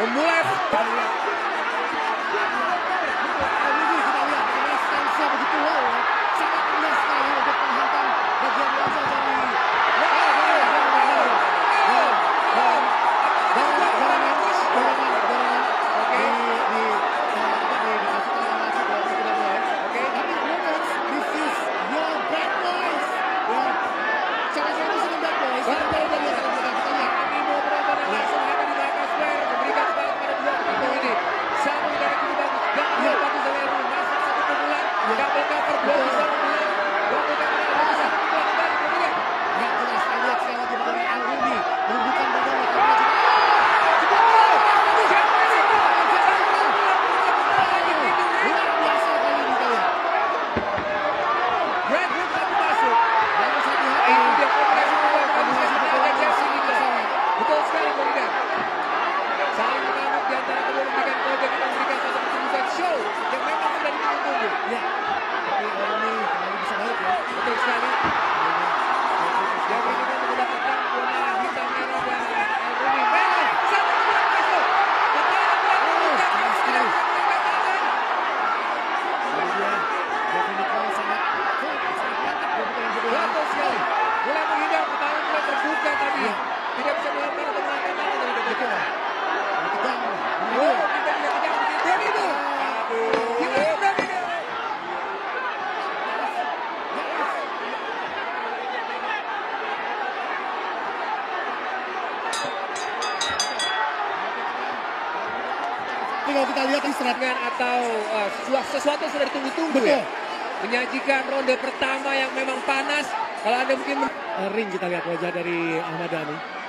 Omar. Tidak bisa atau mengangkat tangan dari depan. Betul. Oh, kita tidak tidak begitu. Dan itu. Tinggal kita lihat istirahat Serangan atau uh, sesuatu, sudah ditunggu-tunggu ya. Menyajikan ronde pertama yang memang panas. Kalau Anda mungkin Eh, ring kita lihat wajah dari Ahmad Dhani.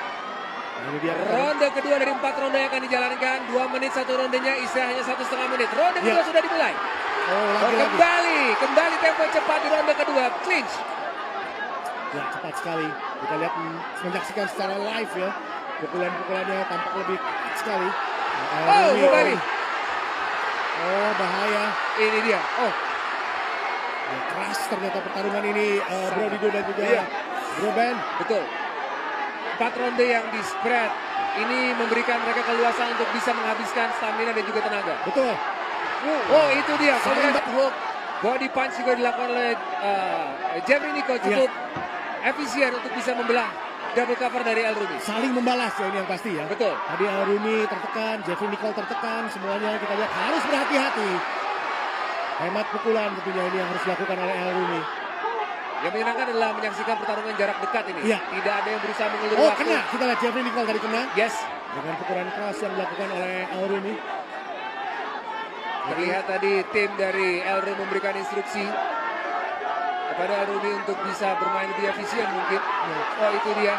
Ini dia ronde kedua dari empat ronde yang akan dijalankan. Dua menit satu rondenya, istirahatnya satu setengah menit. Ronde kedua Ya. sudah dimulai. Oh, Oh, lagi-lagi. kembali, kembali tempo cepat di ronde kedua. Clinch. Ya, cepat sekali. Kita lihat mm, menyaksikan secara live ya. Pukulan-pukulannya tampak lebih sekali. Eh, Oh, Rumi, kembali. Oh, bahaya. Ini dia. Oh, Ya, keras ternyata pertarungan ini uh, Bro Dido dan juga Iya. Bro Ben. betul. Empat ronde yang di spread. Ini memberikan mereka keluasan untuk bisa menghabiskan stamina dan juga tenaga. Betul. Oh, itu dia. Kombinasi hook. Body punch juga dilakukan oleh uh, Jeffrey Nico cukup efisien untuk bisa membelah double cover dari El Rumi. Saling membalas ya ini yang pasti ya. Betul. Tadi Al Rumi tertekan, Jeffrey Nicole tertekan, semuanya kita lihat harus berhati-hati. Hemat pukulan tentunya ini yang harus dilakukan oleh El Rumi. Yang menyenangkan adalah menyaksikan pertarungan jarak dekat ini. Iya. Tidak ada yang berusaha mengulur Oh waktu. kena, kita lihat Jeffrey Nicole tadi kena Yes. dengan pukulan keras yang dilakukan oleh Al Rumi. Terlihat tadi tim dari El Rumi memberikan instruksi kepada El Rumi untuk bisa bermain lebih efisien mungkin. Oh itu dia.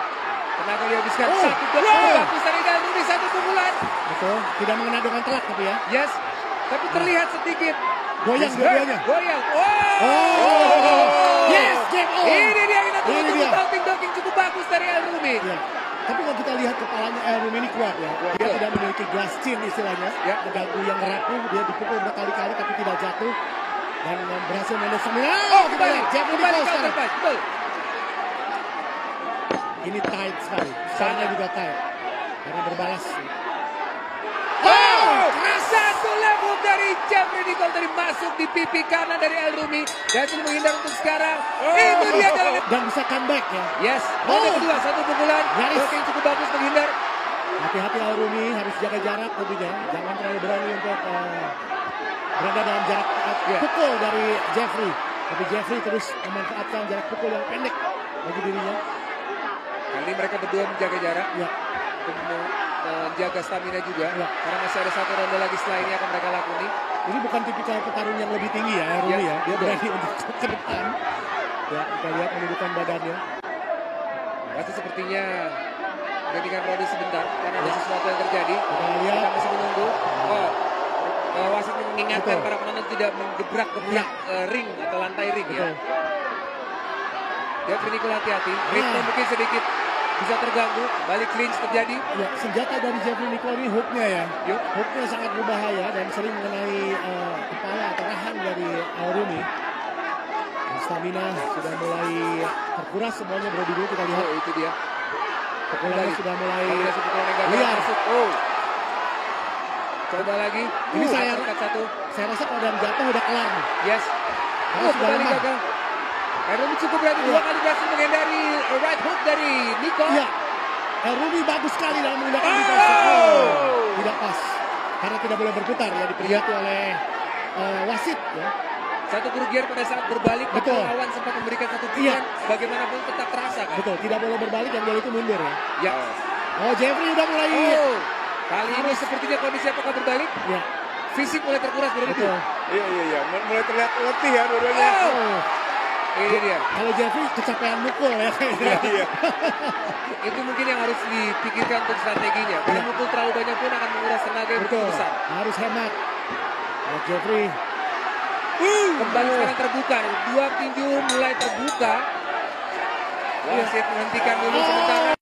Tenaga dihabiskan. Oh, Satu wow. bagus dari. Satu pukulan. Betul, tidak mengena dengan telak tapi ya. Yes. Tapi terlihat sedikit. Goyang dua-duanya. Goyang. Oh. Oh. Yes, game on. Ini dia kita Ini tunggu-tunggu docking cukup bagus dari El Rumi. Ya. Tapi kalau kita lihat kepalanya El Rumi ini kuat ya. Dia Betul. tidak memiliki glass chin istilahnya. Ya. Yang rapuh, dia dipukul berkali-kali tapi tidak jatuh. Dan berhasil stamina. Oh kita kembali. lihat Jeffrey Kembali counter sekarang. punch. Betul. Ini tight sekali. Sangat juga tight. Karena berbalas. Oh, satu level dari Jeffrey Nicole tadi masuk di pipi kanan dari El Rumi dan sudah menghindar untuk sekarang. Itu dia jalan. Dan bisa comeback ya. Yes, ronde Oh. kedua satu pukulan. Nyaris. Oke, cukup bagus menghindar. Hati-hati Al Rumi harus jaga jarak tentunya. Jangan terlalu berani untuk eh, berada dalam jarak Ya. pukul dari Jeffrey. Tapi Jeffrey terus memanfaatkan jarak pukul yang pendek bagi dirinya. Kali ini mereka berdua menjaga jarak Ya, untuk menjaga stamina juga. Ya. Karena masih ada satu ronde lagi setelah ini akan mereka lakoni. ini bukan tipikal petarung yang lebih tinggi ya, Rumi Ya, ya. Dia berani untuk ke depan. Ya, kita lihat menundukkan badannya. Pasti sepertinya jadikan ronde sebentar karena ada Ya. sesuatu yang terjadi. Kita lihat. Kita masih menunggu. Oh, eh, wasit mengingatkan Betul. para penonton tidak menggebrak-gebrak eh, ring atau lantai ring ya. Betul. Jeffrey Nicole hati-hati. Ritme Ah. mungkin sedikit bisa terganggu. Balik clinch terjadi. Ya, senjata dari Jeffrey Nicole ini hooknya ya. Yuk. Hooknya sangat berbahaya dan sering mengenai eh, kepala atau rahang dari Al Rumi. Dan Stamina sudah mulai terkuras semuanya bro dulu kita lihat Oh itu dia. pukulannya sudah mulai liar. Oh. Coba lagi. Ini Uh, saya- satu. Saya rasa kalau ada jatuh udah kelar. Yes. Karena Oh, sudah lemah. gagal. Erumi cukup berani Iya. dua kali berhasil menghindari right hook dari Nico. Iya. Eh, Rumi bagus sekali dalam menggunakan Oh! defense. Oh, tidak pas. Karena tidak boleh berputar ya diperingati oleh eh, wasit ya. Satu kerugian pada saat berbalik. Betul. Lawan sempat memberikan satu Iya. pukulan. Bagaimanapun tetap terasa kan. Betul, tidak boleh berbalik dan bola itu mundur ya. Ya. Oh, Jeffrey udah mulai Oh. Kali ini sepertinya kondisi apakah berbalik? ya. Fisik mulai terkuras berarti. Betul. Iya iya iya, mulai terlihat letih ya dua-duanya. Oh, Ini dia. kalau Jeffrey kecapean mukul ya kayaknya. Iya. Itu mungkin yang harus dipikirkan untuk strateginya. Karena Iya. mukul terlalu banyak pun akan menguras tenaga yang Betul. besar. Harus hemat. Oh, Jeffrey. Kembali sekarang terbuka. Dua tinju mulai terbuka. Iya. Wasit menghentikan dulu Oh. sementara.